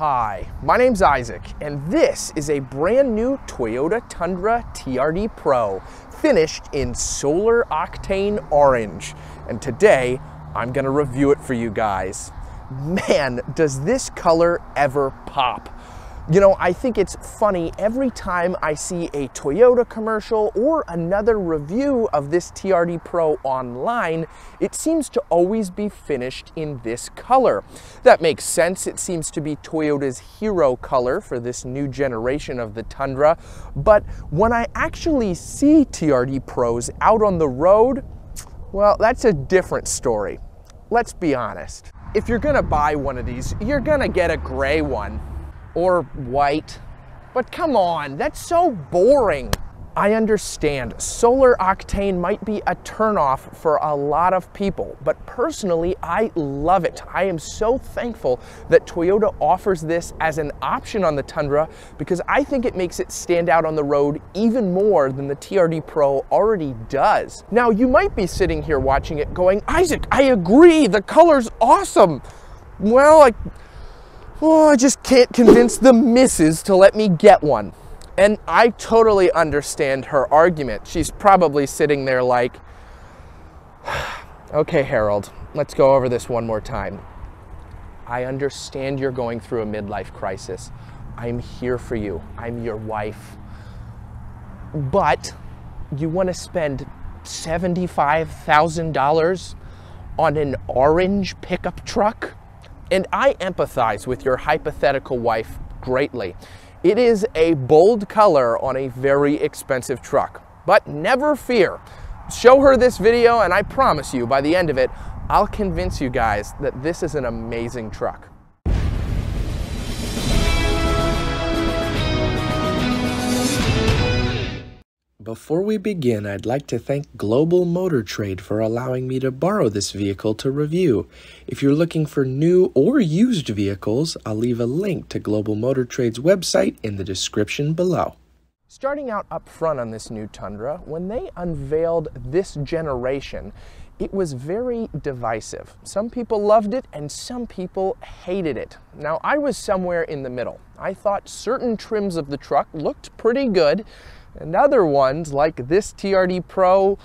Hi, my name's Isaac, and this is a brand new Toyota Tundra TRD Pro, finished in Solar Octane Orange. And today, I'm gonna review it for you guys. Man, does this color ever pop. You know, I think it's funny every time I see a Toyota commercial or another review of this TRD Pro online, it seems to always be finished in this color. That makes sense. It seems to be Toyota's hero color for this new generation of the Tundra. But when I actually see TRD Pros out on the road, well, that's a different story. Let's be honest. If you're gonna buy one of these, you're gonna get a gray one or white. But come on, that's so boring. I understand solar octane might be a turnoff for a lot of people, but personally, I love it. I am so thankful that Toyota offers this as an option on the Tundra because I think it makes it stand out on the road even more than the TRD Pro already does. Now, you might be sitting here watching it going, Isaac, I agree, the color's awesome. Well, like, oh, I just can't convince the missus to let me get one. And I totally understand her argument. She's probably sitting there like, okay, Harold, let's go over this one more time. I understand you're going through a midlife crisis. I'm here for you. I'm your wife. But you want to spend $75,000 on an orange pickup truck? And I empathize with your hypothetical wife greatly. It is a bold color on a very expensive truck, but never fear. Show her this video and I promise you by the end of it, I'll convince you guys that this is an amazing truck. Before we begin, I'd like to thank Global Motor Trade for allowing me to borrow this vehicle to review. If you're looking for new or used vehicles, I'll leave a link to Global Motor Trade's website in the description below. Starting out up front on this new Tundra, when they unveiled this generation, it was very divisive. Some people loved it and some people hated it. Now, I was somewhere in the middle. I thought certain trims of the truck looked pretty good, and other ones, like this TRD Pro,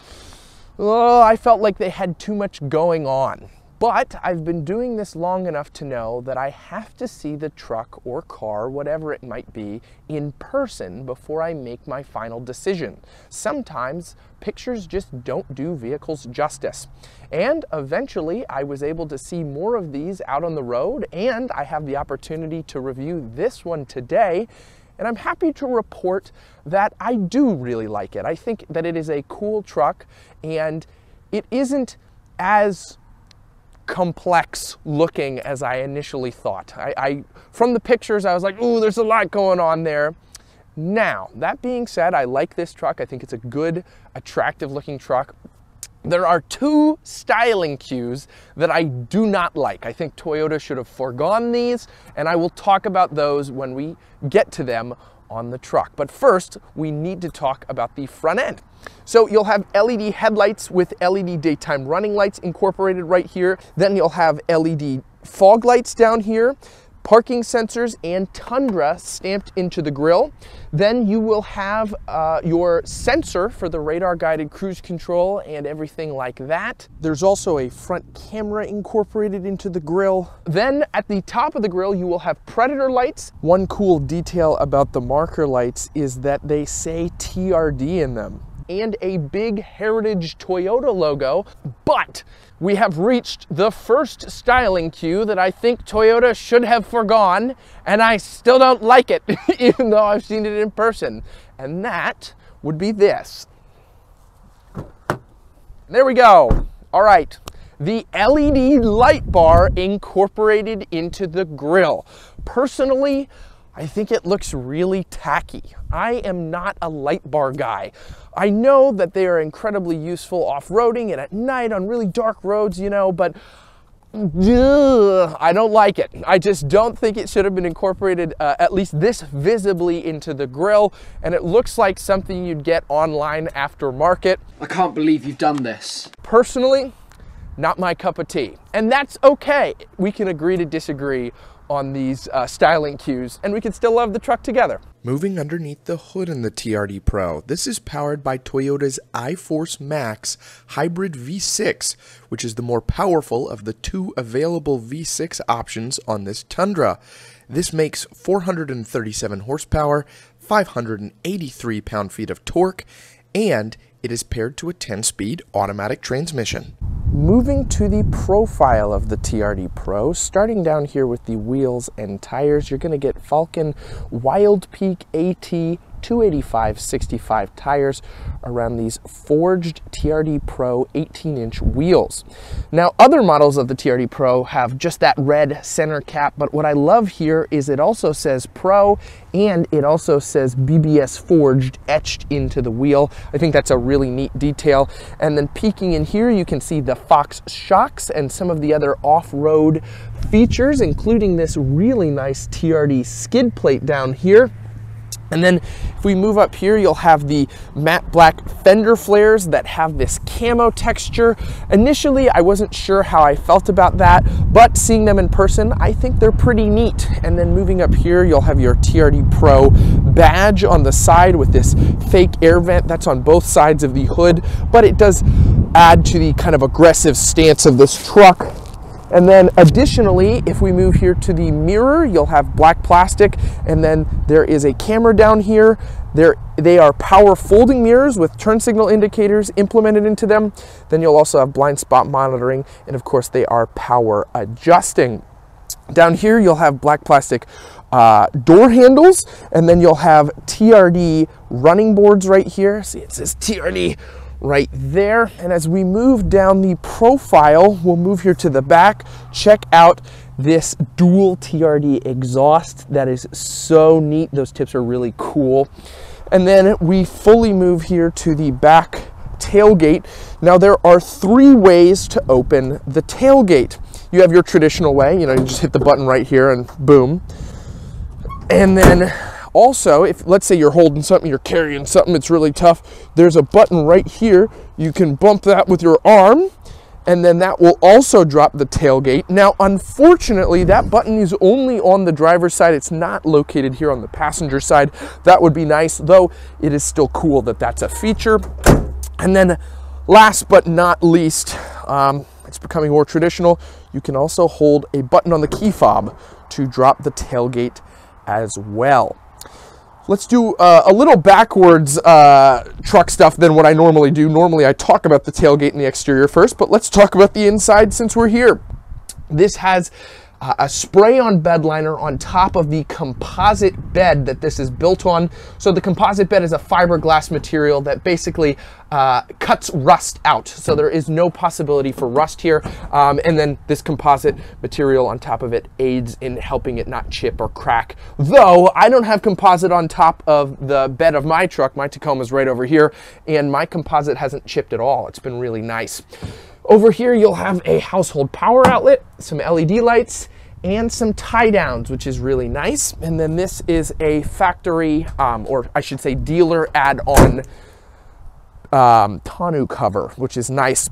oh, I felt like they had too much going on. But I've been doing this long enough to know that I have to see the truck or car, whatever it might be, in person before I make my final decision. Sometimes pictures just don't do vehicles justice. And eventually I was able to see more of these out on the road and I have the opportunity to review this one today and I'm happy to report that I do really like it. I think that it is a cool truck and it isn't as complex looking as I initially thought. I, I from the pictures, I was like, ooh, there's a lot going on there. Now, that being said, I like this truck. I think it's a good, attractive looking truck. There are two styling cues that I do not like. I think Toyota should have foregone these, and I will talk about those when we get to them on the truck. But first, we need to talk about the front end. So you'll have LED headlights with LED daytime running lights incorporated right here. Then you'll have LED fog lights down here parking sensors and Tundra stamped into the grille. Then you will have uh, your sensor for the radar guided cruise control and everything like that. There's also a front camera incorporated into the grille. Then at the top of the grille, you will have Predator lights. One cool detail about the marker lights is that they say TRD in them and a big Heritage Toyota logo, but we have reached the first styling cue that I think Toyota should have forgone, and I still don't like it, even though I've seen it in person. And that would be this. There we go. All right. The LED light bar incorporated into the grill. Personally, I think it looks really tacky. I am not a light bar guy. I know that they are incredibly useful off-roading and at night on really dark roads, you know, but ugh, I don't like it. I just don't think it should have been incorporated, uh, at least this visibly into the grill, and it looks like something you'd get online aftermarket. I can't believe you've done this. Personally, not my cup of tea. And that's okay. We can agree to disagree on these uh, styling cues, and we can still love the truck together. Moving underneath the hood in the TRD Pro, this is powered by Toyota's iForce Max Hybrid V6, which is the more powerful of the two available V6 options on this Tundra. This makes 437 horsepower, 583 pound feet of torque, and it is paired to a 10 speed automatic transmission. Moving to the profile of the TRD Pro, starting down here with the wheels and tires, you're going to get Falcon Wild Peak AT 285 65 tires around these forged TRD Pro 18 inch wheels. Now other models of the TRD Pro have just that red center cap, but what I love here is it also says Pro and it also says BBS forged etched into the wheel. I think that's a really neat detail. And then peeking in here, you can see the Fox shocks and some of the other off-road features, including this really nice TRD skid plate down here. And then if we move up here, you'll have the matte black fender flares that have this camo texture. Initially, I wasn't sure how I felt about that, but seeing them in person, I think they're pretty neat. And then moving up here, you'll have your TRD Pro badge on the side with this fake air vent that's on both sides of the hood, but it does add to the kind of aggressive stance of this truck. And then additionally, if we move here to the mirror, you'll have black plastic, and then there is a camera down here. There, they are power folding mirrors with turn signal indicators implemented into them. Then you'll also have blind spot monitoring, and of course they are power adjusting. Down here, you'll have black plastic uh, door handles, and then you'll have TRD running boards right here. See, it says TRD right there. And as we move down the profile, we'll move here to the back. Check out this dual TRD exhaust. That is so neat. Those tips are really cool. And then we fully move here to the back tailgate. Now there are three ways to open the tailgate. You have your traditional way, you know, you just hit the button right here and boom. And then also, if let's say you're holding something, you're carrying something, it's really tough, there's a button right here. You can bump that with your arm and then that will also drop the tailgate. Now, unfortunately, that button is only on the driver's side. It's not located here on the passenger side. That would be nice, though it is still cool that that's a feature. And then last but not least, um, it's becoming more traditional. You can also hold a button on the key fob to drop the tailgate as well. Let's do uh, a little backwards uh, truck stuff than what I normally do. Normally I talk about the tailgate and the exterior first, but let's talk about the inside since we're here. This has uh, a spray-on bed liner on top of the composite bed that this is built on. So the composite bed is a fiberglass material that basically uh, cuts rust out. So there is no possibility for rust here. Um, and then this composite material on top of it aids in helping it not chip or crack. Though I don't have composite on top of the bed of my truck. My Tacoma's right over here and my composite hasn't chipped at all. It's been really nice. Over here, you'll have a household power outlet, some LED lights, and some tie downs, which is really nice. And then this is a factory, um, or I should say dealer add-on um, tonneau cover, which is nice.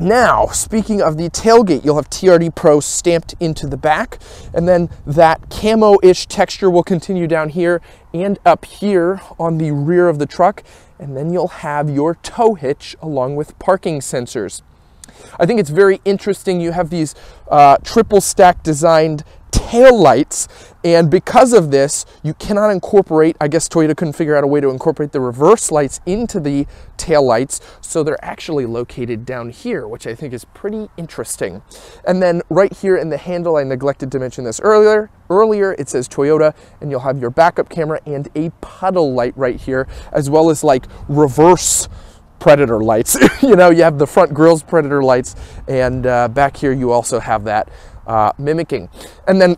Now, speaking of the tailgate, you'll have TRD Pro stamped into the back, and then that camo-ish texture will continue down here and up here on the rear of the truck, and then you'll have your tow hitch along with parking sensors. I think it's very interesting. You have these uh, triple stack designed tail lights and because of this you cannot incorporate I guess Toyota couldn't figure out a way to incorporate the reverse lights into the tail lights so they're actually located down here which I think is pretty interesting and then right here in the handle I neglected to mention this earlier earlier it says Toyota and you'll have your backup camera and a puddle light right here as well as like reverse predator lights. you know, you have the front grill's predator lights, and uh, back here you also have that uh, mimicking. And then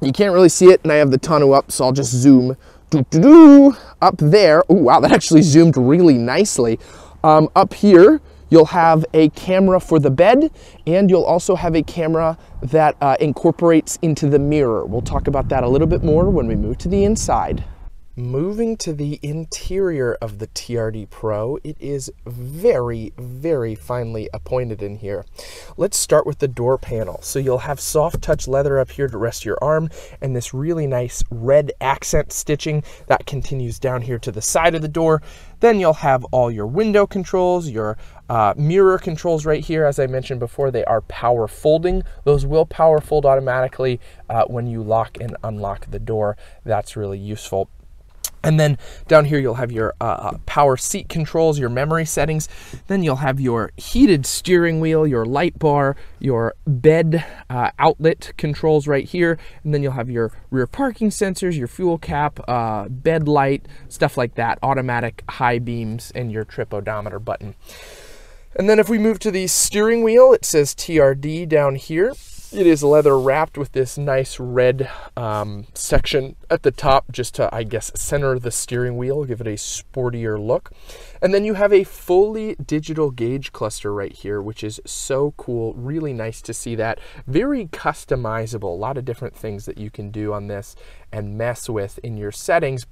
you can't really see it, and I have the tonneau up, so I'll just zoom doo -doo -doo, up there. Oh, wow, that actually zoomed really nicely. Um, up here, you'll have a camera for the bed, and you'll also have a camera that uh, incorporates into the mirror. We'll talk about that a little bit more when we move to the inside. Moving to the interior of the TRD Pro, it is very, very finely appointed in here. Let's start with the door panel. So you'll have soft touch leather up here to rest your arm and this really nice red accent stitching that continues down here to the side of the door. Then you'll have all your window controls, your uh, mirror controls right here. As I mentioned before, they are power folding. Those will power fold automatically uh, when you lock and unlock the door. That's really useful. And then down here, you'll have your uh, uh, power seat controls, your memory settings. Then you'll have your heated steering wheel, your light bar, your bed uh, outlet controls right here. And then you'll have your rear parking sensors, your fuel cap, uh, bed light, stuff like that, automatic high beams, and your trip odometer button. And then if we move to the steering wheel, it says TRD down here. It is leather wrapped with this nice red um, section at the top just to, I guess, center the steering wheel, give it a sportier look. And then you have a fully digital gauge cluster right here, which is so cool. Really nice to see that. Very customizable. A lot of different things that you can do on this and mess with in your settings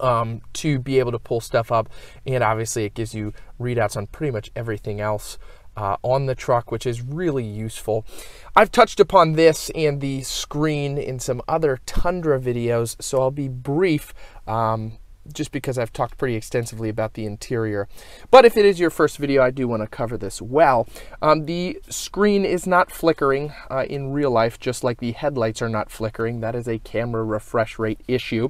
um, to be able to pull stuff up. And obviously, it gives you readouts on pretty much everything else uh, on the truck, which is really useful. I've touched upon this and the screen in some other Tundra videos, so I'll be brief. Um, just because I've talked pretty extensively about the interior. But if it is your first video, I do want to cover this well. Um, the screen is not flickering uh, in real life, just like the headlights are not flickering. That is a camera refresh rate issue.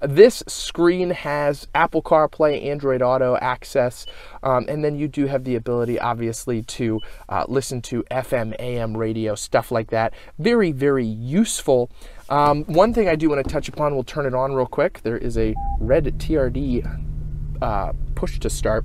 This screen has Apple CarPlay, Android Auto access, um, and then you do have the ability, obviously, to uh, listen to FM, AM radio, stuff like that. Very, very useful. Um, one thing I do want to touch upon, we'll turn it on real quick. There is a red TRD uh, push to start.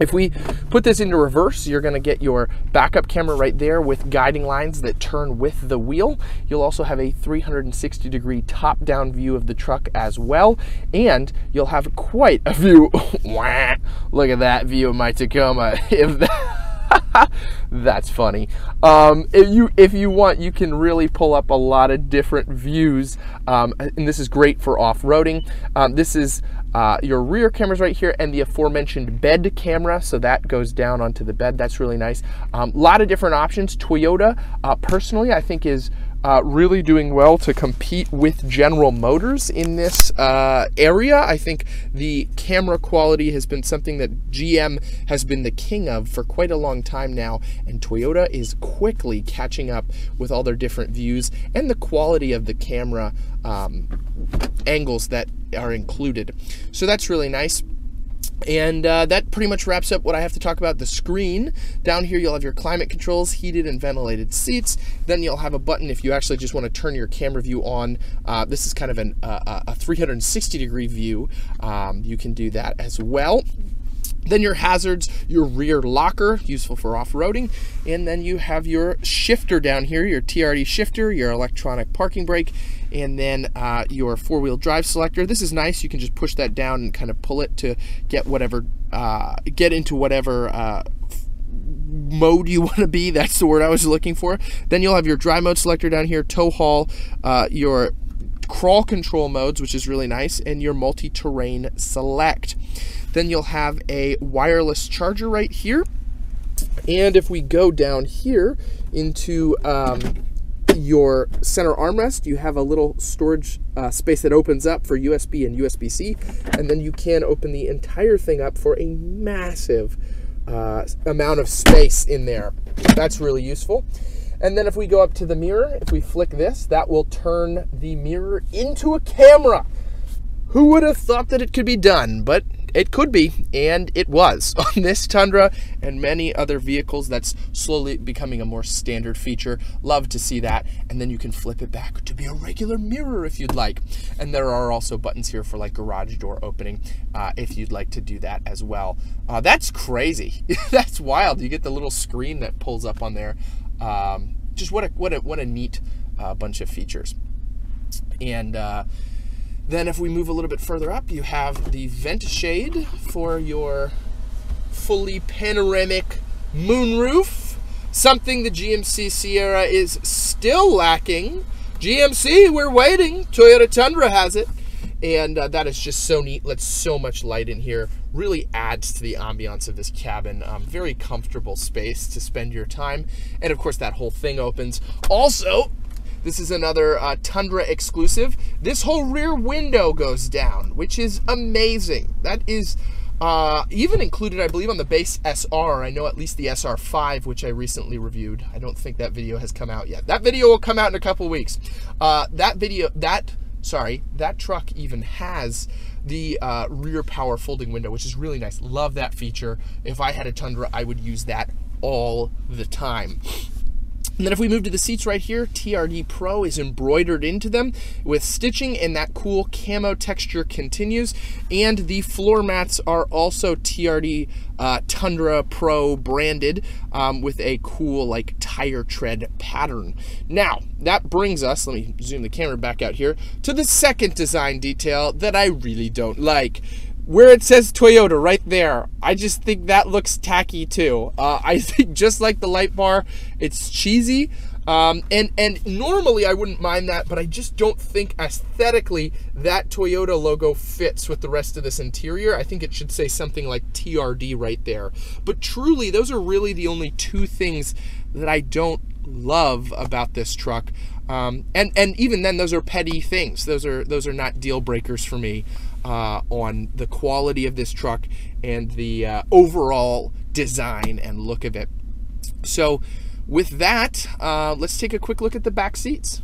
If we put this into reverse, you're gonna get your backup camera right there with guiding lines that turn with the wheel. You'll also have a 360 degree top down view of the truck as well. And you'll have quite a view. Look at that view of my Tacoma. If that That's funny. Um, if you if you want, you can really pull up a lot of different views, um, and this is great for off-roading. Um, this is uh, your rear cameras right here and the aforementioned bed camera. So that goes down onto the bed. That's really nice. A um, lot of different options. Toyota, uh, personally, I think is uh, really doing well to compete with General Motors in this uh, area. I think the camera quality has been something that GM has been the king of for quite a long time now, and Toyota is quickly catching up with all their different views and the quality of the camera um, angles that are included. So that's really nice. And uh, that pretty much wraps up what I have to talk about the screen. Down here, you'll have your climate controls, heated and ventilated seats. Then you'll have a button if you actually just want to turn your camera view on. Uh, this is kind of an, uh, a 360 degree view. Um, you can do that as well. Then your hazards, your rear locker, useful for off-roading, and then you have your shifter down here, your TRD shifter, your electronic parking brake, and then uh, your four-wheel drive selector. This is nice. You can just push that down and kind of pull it to get whatever, uh, get into whatever uh, mode you want to be. That's the word I was looking for. Then you'll have your dry mode selector down here, tow haul, uh, your crawl control modes, which is really nice, and your multi-terrain select. Then you'll have a wireless charger right here. And if we go down here into um, your center armrest, you have a little storage uh, space that opens up for USB and USB-C, and then you can open the entire thing up for a massive uh, amount of space in there. That's really useful. And then if we go up to the mirror, if we flick this, that will turn the mirror into a camera. Who would have thought that it could be done? But it could be, and it was on this Tundra and many other vehicles. That's slowly becoming a more standard feature. Love to see that. And then you can flip it back to be a regular mirror if you'd like. And there are also buttons here for like garage door opening uh, if you'd like to do that as well. Uh, that's crazy. that's wild. You get the little screen that pulls up on there. Um, just what a what a what a neat uh, bunch of features. And uh, then if we move a little bit further up, you have the vent shade for your fully panoramic moonroof, something the GMC Sierra is still lacking. GMC, we're waiting. Toyota Tundra has it. And uh, that is just so neat. Lets so much light in here. Really adds to the ambiance of this cabin. Um, very comfortable space to spend your time, and of course that whole thing opens. Also, this is another uh, Tundra exclusive. This whole rear window goes down, which is amazing. That is uh, even included, I believe, on the base SR. I know at least the SR5, which I recently reviewed. I don't think that video has come out yet. That video will come out in a couple weeks. Uh, that video, that, sorry, that truck even has the uh, rear power folding window, which is really nice. Love that feature. If I had a Tundra, I would use that all the time. And then if we move to the seats right here, TRD Pro is embroidered into them with stitching and that cool camo texture continues. And the floor mats are also TRD uh, Tundra Pro branded um, with a cool like tire tread pattern. Now, that brings us, let me zoom the camera back out here, to the second design detail that I really don't like where it says Toyota right there, I just think that looks tacky too. Uh, I think just like the light bar, it's cheesy. Um, and and normally I wouldn't mind that, but I just don't think aesthetically that Toyota logo fits with the rest of this interior. I think it should say something like TRD right there. But truly, those are really the only two things that I don't love about this truck. Um, and and even then, those are petty things. Those are those are not deal breakers for me uh, on the quality of this truck and the uh, overall design and look of it. So, with that, uh, let's take a quick look at the back seats.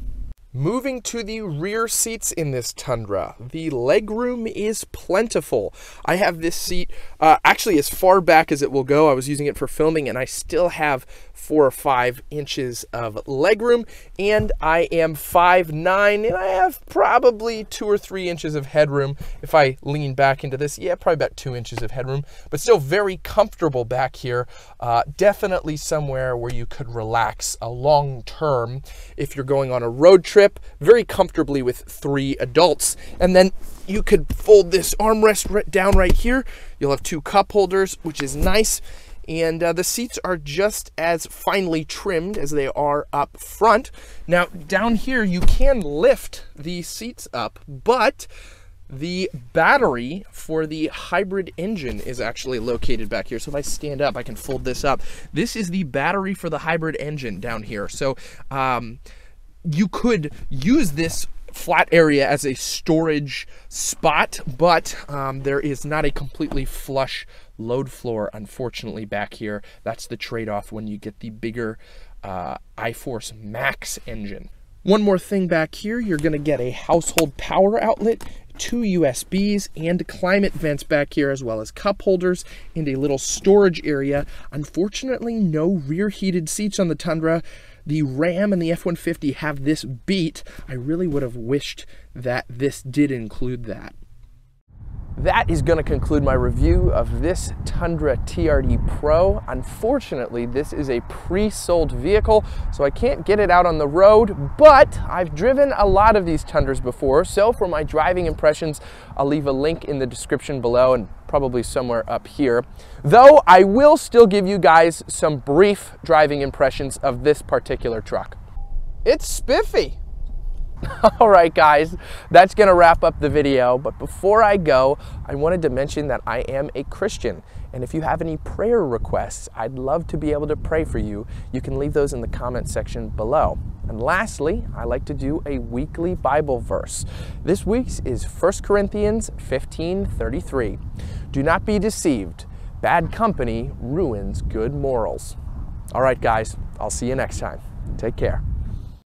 Moving to the rear seats in this Tundra, the legroom is plentiful. I have this seat uh, actually as far back as it will go. I was using it for filming and I still have four or five inches of legroom and I am five nine and I have probably two or three inches of headroom if I lean back into this. Yeah, probably about two inches of headroom, but still very comfortable back here. Uh, definitely somewhere where you could relax a long term if you're going on a road trip trip very comfortably with three adults. And then you could fold this armrest down right here. You'll have two cup holders, which is nice. And uh, the seats are just as finely trimmed as they are up front. Now, down here, you can lift the seats up, but the battery for the hybrid engine is actually located back here. So if I stand up, I can fold this up. This is the battery for the hybrid engine down here. So um, you could use this flat area as a storage spot, but um, there is not a completely flush load floor, unfortunately, back here. That's the trade-off when you get the bigger uh, iForce Max engine. One more thing back here, you're going to get a household power outlet, two USBs, and climate vents back here, as well as cup holders and a little storage area. Unfortunately, no rear heated seats on the Tundra the Ram and the F-150 have this beat. I really would have wished that this did include that. That is going to conclude my review of this Tundra TRD Pro. Unfortunately, this is a pre-sold vehicle, so I can't get it out on the road, but I've driven a lot of these Tundras before, so for my driving impressions, I'll leave a link in the description below and probably somewhere up here. Though I will still give you guys some brief driving impressions of this particular truck. It's spiffy. All right, guys, that's going to wrap up the video. But before I go, I wanted to mention that I am a Christian. And if you have any prayer requests, I'd love to be able to pray for you. You can leave those in the comment section below. And lastly, I like to do a weekly Bible verse. This week's is 1 Corinthians 15 33. Do not be deceived. Bad company ruins good morals. All right, guys, I'll see you next time. Take care.